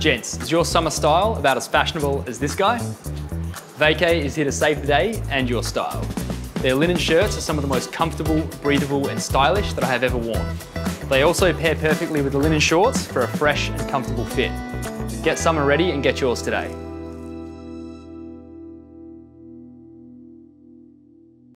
Gents, is your summer style about as fashionable as this guy? Vacay is here to save the day and your style. Their linen shirts are some of the most comfortable, breathable and stylish that I have ever worn. They also pair perfectly with the linen shorts for a fresh and comfortable fit. Get summer ready and get yours today.